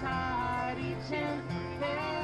inside each and every